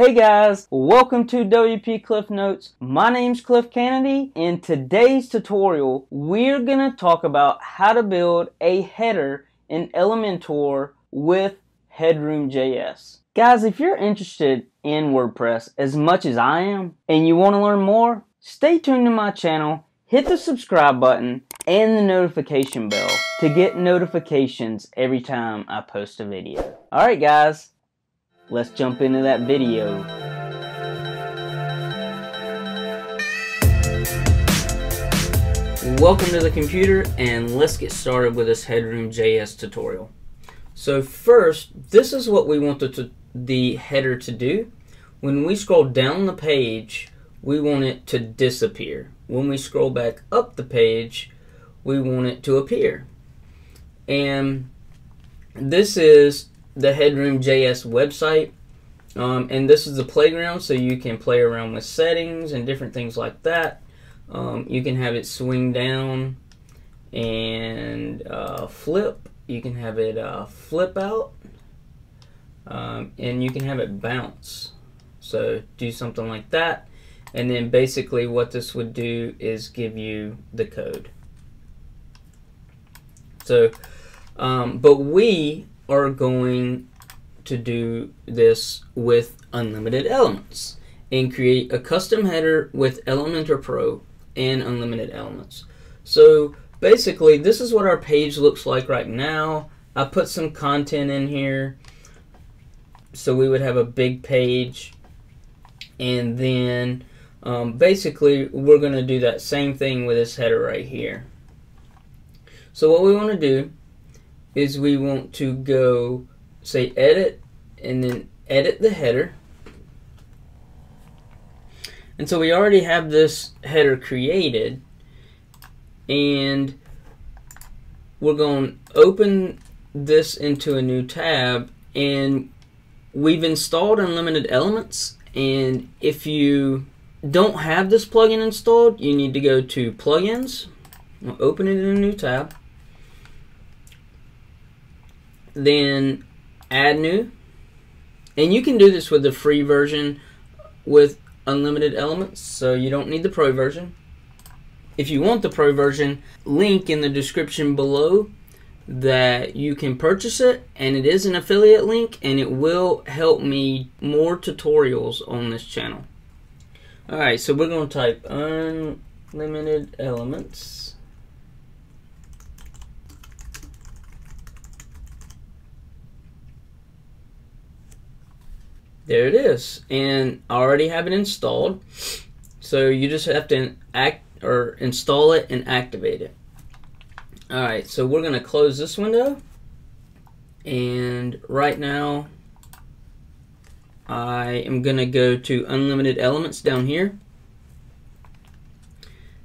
Hey guys, welcome to WP Cliff Notes. My name's Cliff Kennedy. In today's tutorial, we're gonna talk about how to build a header in Elementor with Headroom.js. Guys, if you're interested in WordPress as much as I am and you want to learn more, stay tuned to my channel, hit the subscribe button and the notification bell to get notifications every time I post a video. Alright guys, let's jump into that video. Welcome to the computer and let's get started with this Headroom JS tutorial. So first, this is what we want the, the header to do. When we scroll down the page, we want it to disappear. When we scroll back up the page, we want it to appear. And this is the Headroom JS website. Um, and this is the playground, so you can play around with settings and different things like that. Um, you can have it swing down and uh, flip. You can have it uh, flip out. Um, and you can have it bounce. So do something like that. And then basically what this would do is give you the code. So, um, but we are going to do this with unlimited elements and create a custom header with Elementor Pro and unlimited elements. So basically this is what our page looks like right now. I put some content in here so we would have a big page and then um, basically we're going to do that same thing with this header right here. So what we want to do is we want to go say edit and then edit the header. And so we already have this header created and we're going to open this into a new tab and we've installed unlimited elements and if you don't have this plugin installed you need to go to plugins we'll open it in a new tab then add new. And you can do this with the free version with unlimited elements so you don't need the pro version. If you want the pro version link in the description below that you can purchase it and it is an affiliate link and it will help me more tutorials on this channel. Alright so we're going to type unlimited elements there it is. And I already have it installed. So you just have to act or install it and activate it. Alright so we're gonna close this window. And right now I am gonna go to unlimited elements down here.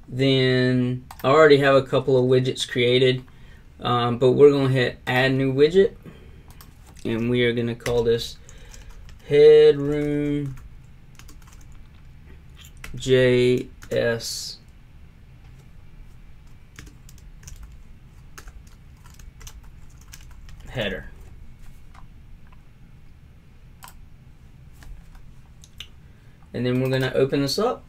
Then I already have a couple of widgets created um, but we're gonna hit add new widget. And we are gonna call this headroom JS header. And then we're going to open this up.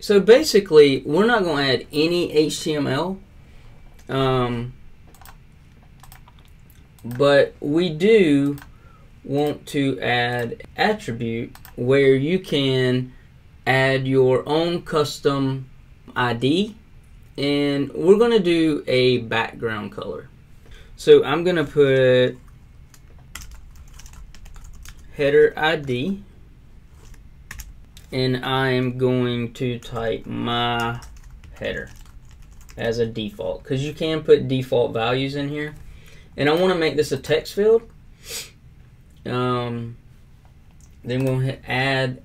So basically, we're not going to add any HTML. Um, but we do want to add attribute where you can add your own custom ID and we're going to do a background color. So I'm going to put header ID and I'm going to type my header as a default because you can put default values in here and I want to make this a text field. Um, then we'll hit add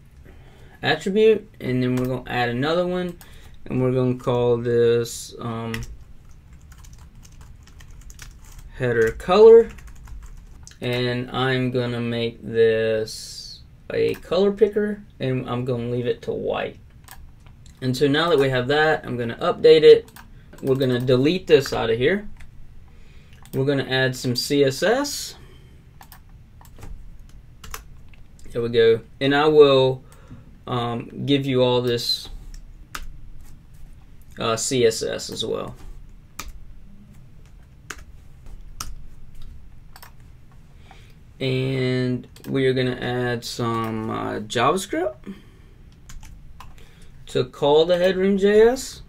attribute, and then we're going to add another one, and we're going to call this um, header color, and I'm going to make this a color picker, and I'm going to leave it to white. And so now that we have that, I'm going to update it. We're going to delete this out of here. We're going to add some CSS. There we go. And I will um, give you all this uh, CSS as well. And we are going to add some uh, JavaScript to call the headroom.js.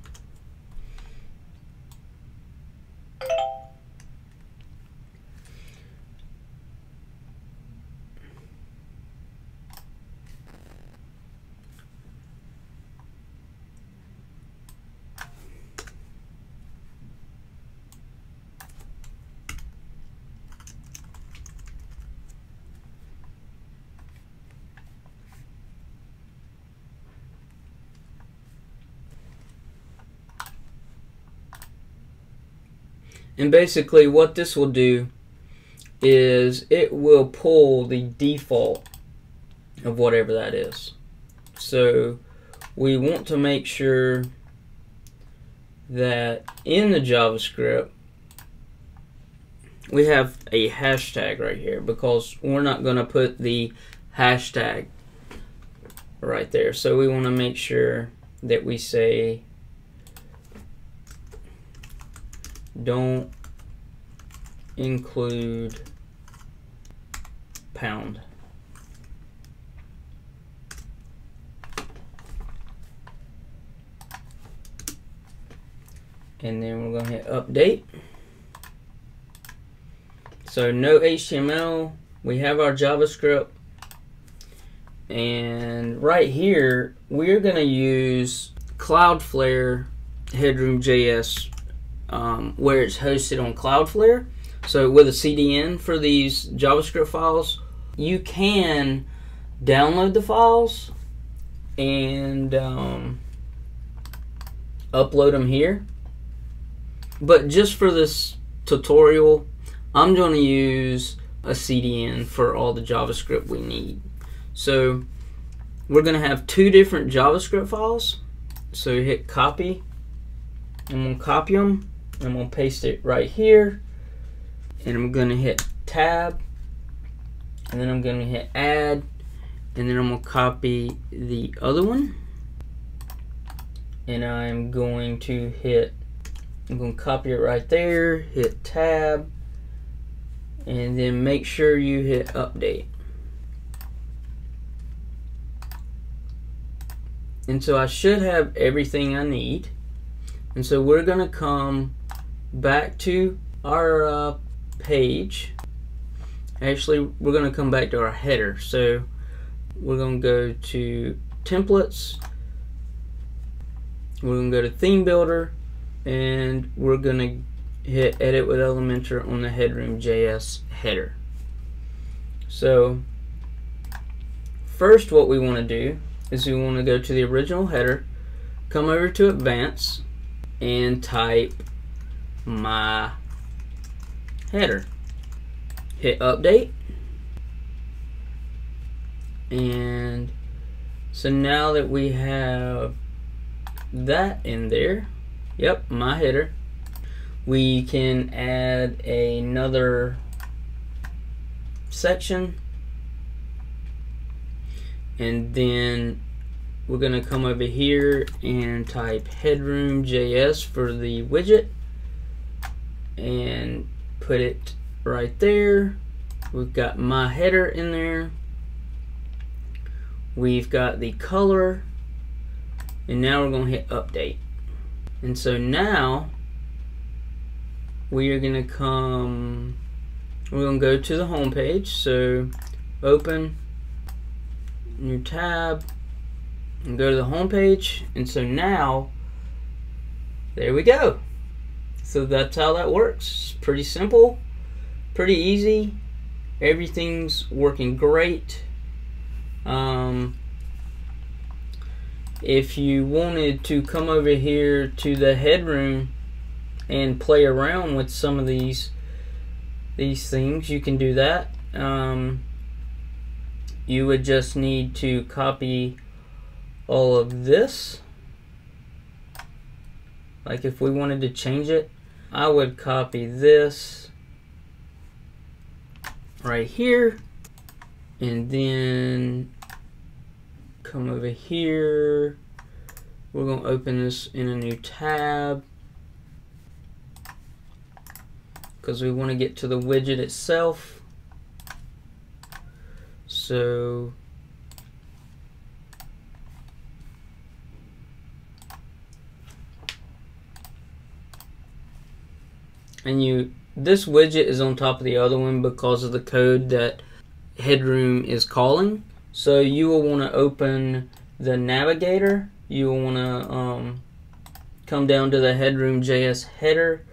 And basically what this will do is it will pull the default of whatever that is. So we want to make sure that in the JavaScript we have a hashtag right here because we're not going to put the hashtag right there. So we want to make sure that we say don't include pound. And then we're going to hit update. So no HTML. We have our JavaScript. And right here, we're going to use Cloudflare Headroom.js um, where it's hosted on Cloudflare. So with a CDN for these JavaScript files, you can download the files and um, upload them here. But just for this tutorial, I'm going to use a CDN for all the JavaScript we need. So we're going to have two different JavaScript files. So hit copy. and we'll copy them I'm going to paste it right here. And I'm going to hit tab. And then I'm going to hit add. And then I'm going to copy the other one. And I'm going to hit, I'm going to copy it right there. Hit tab. And then make sure you hit update. And so I should have everything I need. And so we're going to come back to our uh, page. Actually, we're going to come back to our header. So we're going to go to templates. We're going to go to theme builder and we're going to hit edit with Elementor on the headroom.js header. So first what we want to do is we want to go to the original header, come over to advanced and type my header. Hit update. And so now that we have that in there, yep, my header, we can add another section and then we're going to come over here and type headroom.js for the widget and put it right there. We've got my header in there. We've got the color. And now we're going to hit update. And so now we are going to come, we're going to go to the home page. So open, new tab, and go to the home page. And so now, there we go. So that's how that works. Pretty simple, pretty easy. Everything's working great. Um, if you wanted to come over here to the headroom and play around with some of these these things, you can do that. Um, you would just need to copy all of this. Like if we wanted to change it, I would copy this right here and then come over here. We're going to open this in a new tab because we want to get to the widget itself. So and you this widget is on top of the other one because of the code that headroom is calling. So you will want to open the navigator. You will want to um, come down to the headroom JS header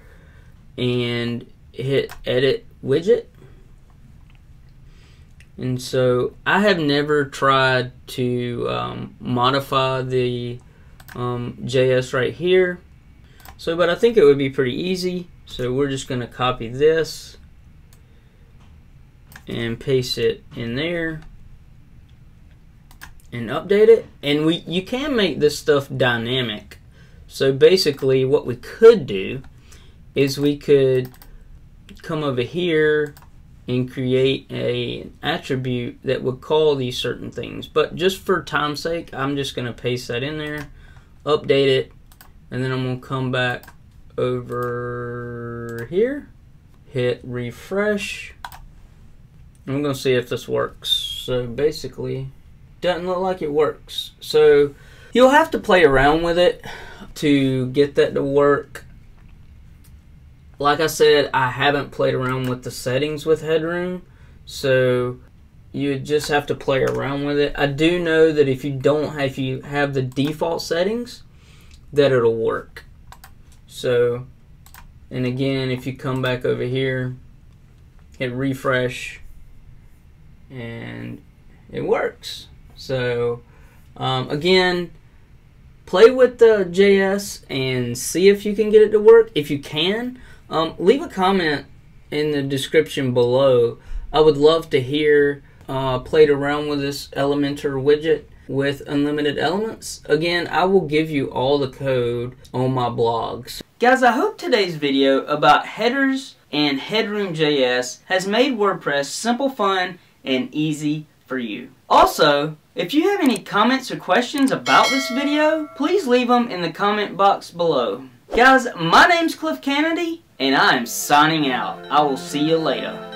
and hit edit widget. And so I have never tried to um, modify the um, JS right here. So but I think it would be pretty easy so we're just going to copy this and paste it in there and update it. And we you can make this stuff dynamic. So basically what we could do is we could come over here and create a attribute that would call these certain things. But just for time's sake, I'm just going to paste that in there, update it, and then I'm going to come back over here, hit refresh. I'm to see if this works. So basically, doesn't look like it works. So you'll have to play around with it to get that to work. Like I said, I haven't played around with the settings with Headroom, so you just have to play around with it. I do know that if you don't have, if you have the default settings, that it'll work. So, and again, if you come back over here, hit refresh, and it works. So, um, again, play with the JS and see if you can get it to work. If you can, um, leave a comment in the description below. I would love to hear uh, played around with this Elementor widget with unlimited elements. Again, I will give you all the code on my blogs. Guys, I hope today's video about headers and Headroom.js has made WordPress simple, fun, and easy for you. Also, if you have any comments or questions about this video, please leave them in the comment box below. Guys, my name's Cliff Kennedy, and I'm signing out. I will see you later.